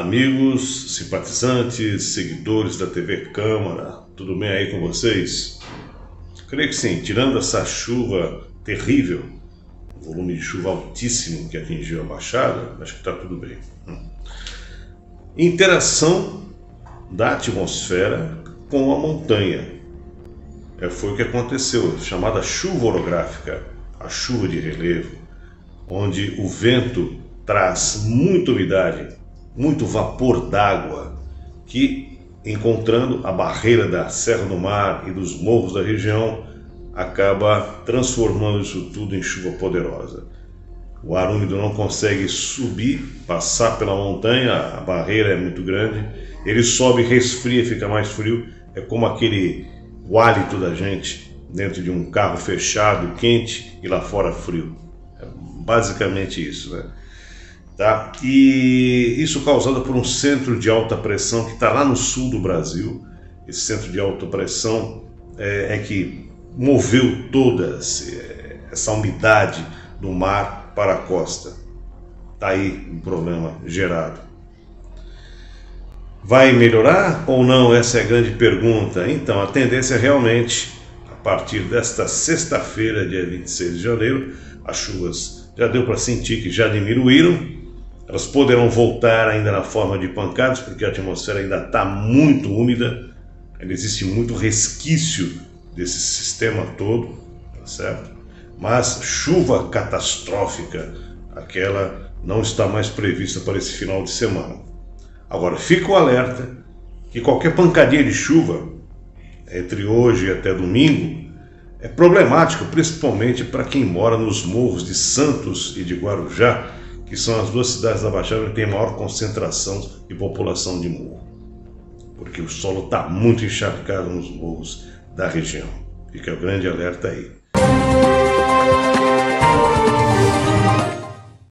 amigos, simpatizantes, seguidores da TV Câmara, tudo bem aí com vocês? Creio que sim, tirando essa chuva terrível, volume de chuva altíssimo que atingiu a Baixada, acho que está tudo bem. Hum. Interação da atmosfera com a montanha. É, foi o que aconteceu, chamada chuva orográfica, a chuva de relevo, onde o vento traz muita umidade, muito vapor d'água, que encontrando a barreira da Serra do Mar e dos morros da região, acaba transformando isso tudo em chuva poderosa. O ar úmido não consegue subir, passar pela montanha, a barreira é muito grande, ele sobe, resfria, fica mais frio, é como aquele hálito da gente dentro de um carro fechado, quente e lá fora frio. É basicamente isso, né? Tá? E isso causado por um centro de alta pressão que está lá no sul do Brasil. Esse centro de alta pressão é, é que moveu toda essa umidade do mar para a costa. Está aí um problema gerado. Vai melhorar ou não? Essa é a grande pergunta. Então, a tendência é realmente, a partir desta sexta-feira, dia 26 de janeiro, as chuvas já deu para sentir que já diminuíram, elas poderão voltar ainda na forma de pancadas, porque a atmosfera ainda está muito úmida, ainda existe muito resquício desse sistema todo, tá certo? Mas chuva catastrófica, aquela não está mais prevista para esse final de semana. Agora, fica o alerta que qualquer pancadinha de chuva, entre hoje e até domingo, é problemático, principalmente para quem mora nos morros de Santos e de Guarujá, que são as duas cidades da Baixada que têm maior concentração de população de morro, porque o solo está muito encharcado nos morros da região. Fica o grande alerta aí.